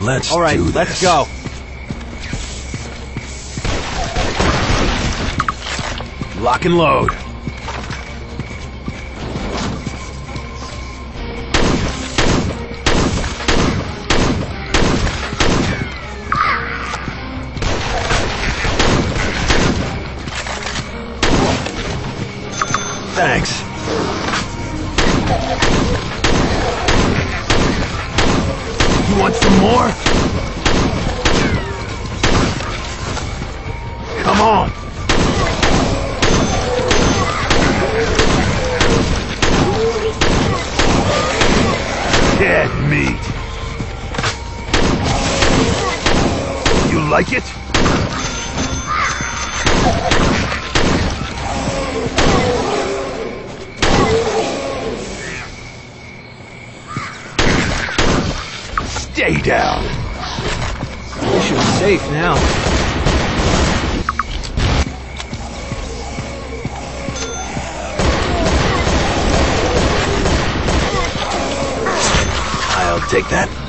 Let's All right, let's go. Lock and load. Thanks. More? Come on. Dead meat. You like it? Stay down. Wish it was safe now. I'll take that.